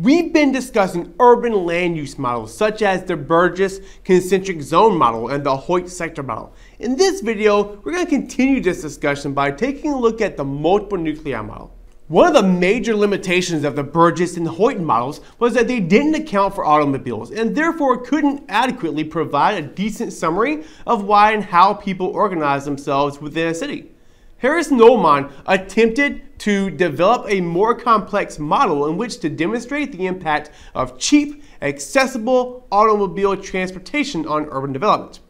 been discussing urban land use models such as the Burgess concentric zone model and the Hoyt sector model. In this video, we're going to continue this discussion by taking a look at the multiple nuclei model. One of the major limitations of the Burgess and Hoyt models was that they didn't account for automobiles and therefore couldn't adequately provide a decent summary of why and how people organize themselves within a city. Harris and Ullman attempted to develop a more complex model in which to demonstrate the impact of cheap, accessible automobile transportation on urban development.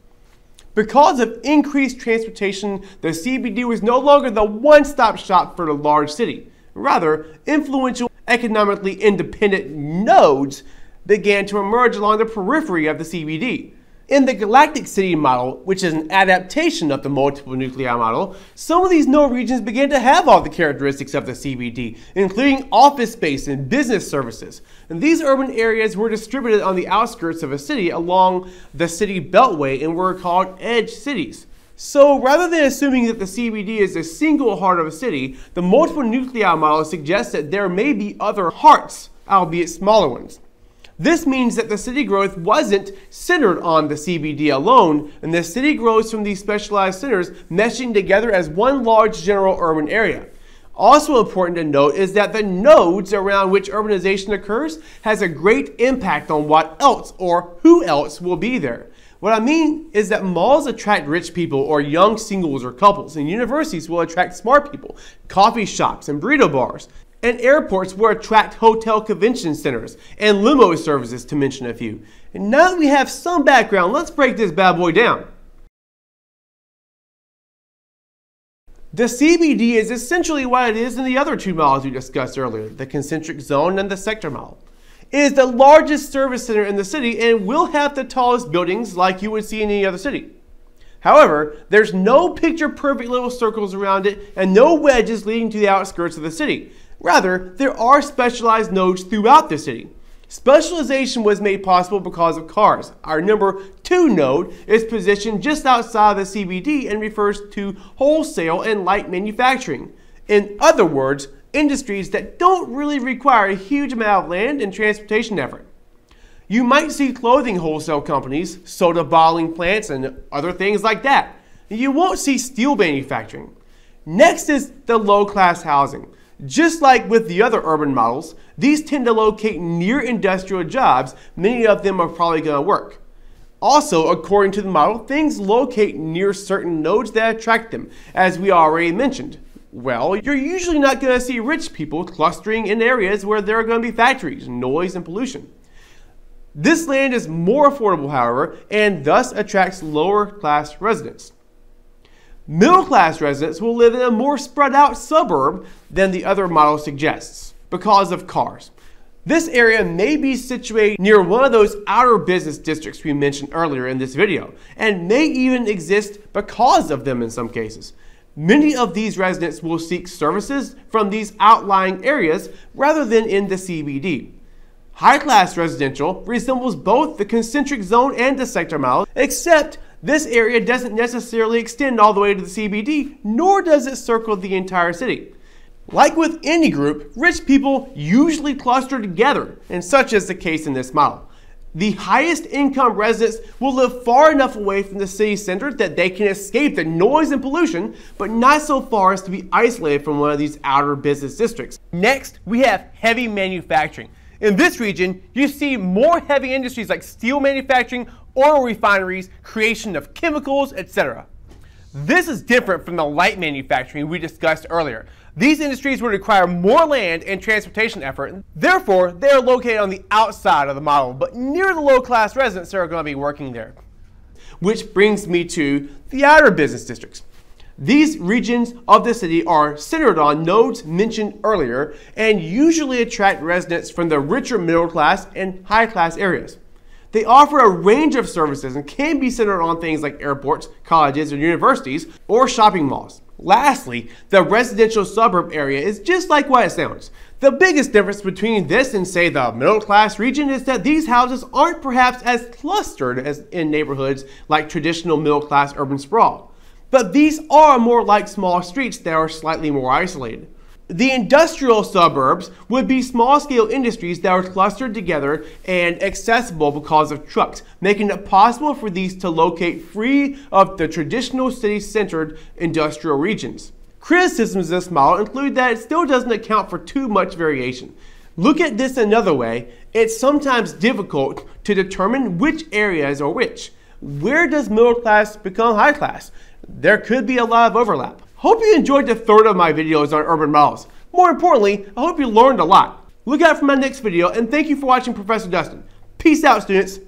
Because of increased transportation, the CBD was no longer the one-stop shop for the large city. Rather, influential, economically independent nodes began to emerge along the periphery of the CBD. In the galactic city model, which is an adaptation of the multiple nuclei model, some of these node regions began to have all the characteristics of the CBD, including office space and business services. And these urban areas were distributed on the outskirts of a city along the city beltway and were called edge cities. So rather than assuming that the CBD is a single heart of a city, the multiple nuclei model suggests that there may be other hearts, albeit smaller ones. This means that the city growth wasn't centered on the CBD alone, and the city grows from these specialized centers meshing together as one large general urban area. Also important to note is that the nodes around which urbanization occurs has a great impact on what else or who else will be there. What I mean is that malls attract rich people or young singles or couples, and universities will attract smart people, coffee shops and burrito bars. And airports will attract hotel convention centers and limo services, to mention a few. And now that we have some background, let's break this bad boy down. The CBD is essentially what it is in the other two models we discussed earlier, the concentric zone and the sector model. It is the largest service center in the city and will have the tallest buildings like you would see in any other city. However, there's no picture perfect little circles around it and no wedges leading to the outskirts of the city. Rather, there are specialized nodes throughout the city. Specialization was made possible because of cars. Our number two node is positioned just outside the CBD and refers to wholesale and light manufacturing. In other words, industries that don't really require a huge amount of land and transportation effort. You might see clothing wholesale companies, soda bottling plants, and other things like that. You won't see steel manufacturing. Next is the low class housing. Just like with the other urban models, these tend to locate near industrial jobs, many of them are probably going to work. Also, according to the model, things locate near certain nodes that attract them, as we already mentioned. Well, you're usually not going to see rich people clustering in areas where there are going to be factories, noise, and pollution. This land is more affordable, however, and thus attracts lower class residents. Middle class residents will live in a more spread out suburb than the other model suggests because of cars. This area may be situated near one of those outer business districts we mentioned earlier in this video, and may even exist because of them in some cases. Many of these residents will seek services from these outlying areas rather than in the CBD. High class residential resembles both the concentric zone and the sector model, except this area doesn't necessarily extend all the way to the CBD, nor does it circle the entire city. Like with any group, rich people usually cluster together, and such is the case in this model the highest income residents will live far enough away from the city center that they can escape the noise and pollution, but not so far as to be isolated from one of these outer business districts. Next, we have heavy manufacturing. In this region, you see more heavy industries like steel manufacturing, oil refineries, creation of chemicals, etc. This is different from the light manufacturing we discussed earlier. These industries would require more land and transportation effort. Therefore, they are located on the outside of the model, but near the low-class residents that are going to be working there. Which brings me to the outer business districts. These regions of the city are centered on nodes mentioned earlier and usually attract residents from the richer middle class and high class areas. They offer a range of services and can be centered on things like airports, colleges, or universities, or shopping malls. Lastly, the residential suburb area is just like what it sounds. The biggest difference between this and say the middle class region is that these houses aren't perhaps as clustered as in neighborhoods like traditional middle class urban sprawl. But these are more like small streets that are slightly more isolated. The industrial suburbs would be small scale industries that are clustered together and accessible because of trucks, making it possible for these to locate free of the traditional city centered industrial regions. Criticisms of this model include that it still doesn't account for too much variation. Look at this another way it's sometimes difficult to determine which areas are which. Where does middle class become high class? There could be a lot of overlap. Hope you enjoyed the third of my videos on urban models. More importantly, I hope you learned a lot. Look out for my next video and thank you for watching Professor Dustin. Peace out students.